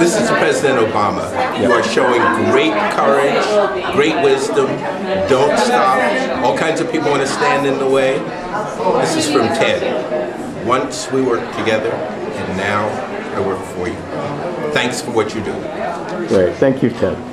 This is President Obama. You are showing great courage, great wisdom. Don't stop. All kinds of people want to stand in the way. This is from Ted. Once we worked together, and now I work for you. Thanks for what you do. Great. Thank you, Ted.